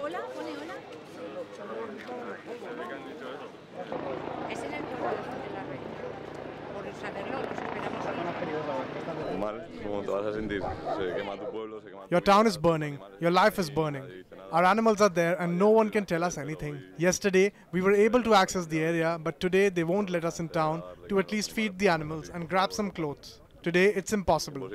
Hola, pone hola. Es en el pueblo de la red. Por saberlo, nos esperamos. Mal, como te vas a sentir. Se quema tu pueblo. Your town is burning. Your life is burning. Our animals are there and no one can tell us anything. Yesterday, we were able to access the area, but today they won't let us in town to at least feed the animals and grab some clothes. Today, it's impossible.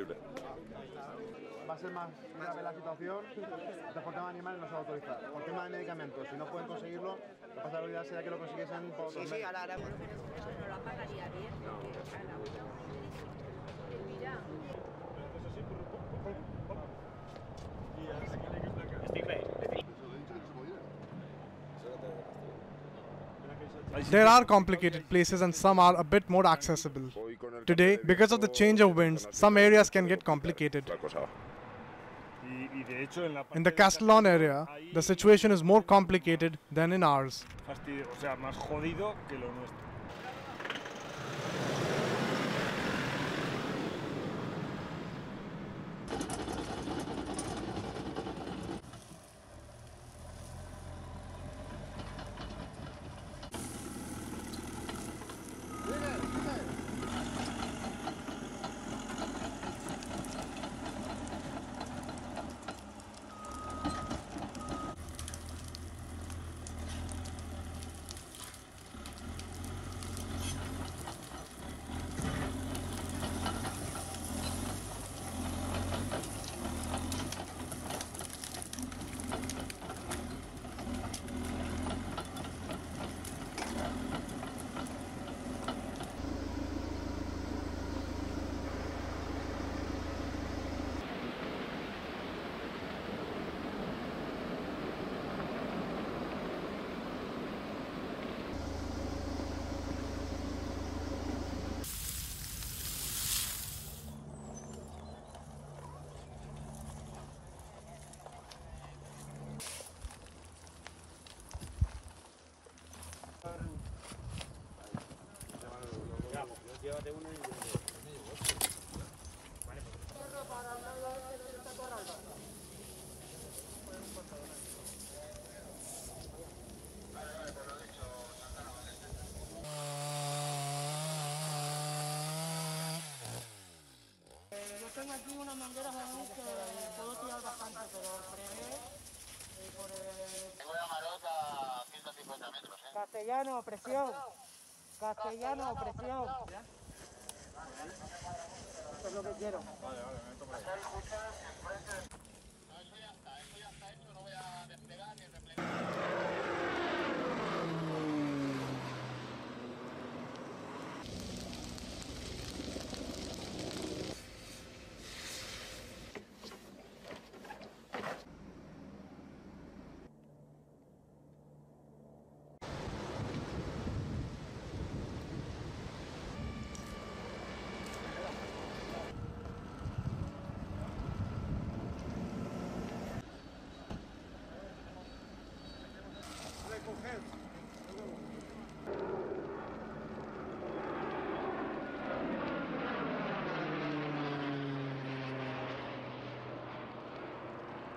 There are complicated places and some are a bit more accessible. Today, because of the change of winds, some areas can get complicated. In the Castellon area, the situation is more complicated than in ours. Fastidio- o sea, más jodido que lo nuestro. Yo tengo aquí unas mangueras aún que puedo tirar bastante, pero prevé eh, por el... Tengo de Amarot a 150 metros, ¿eh? Castellano, presión. Castellano, presión. Lo que quiero. No, eso ya está, eso ya está hecho, no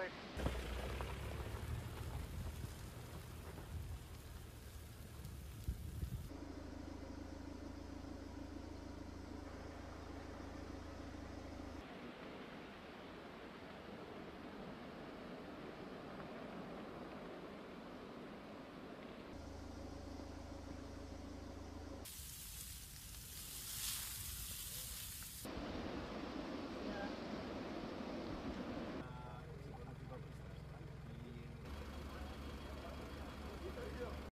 forward.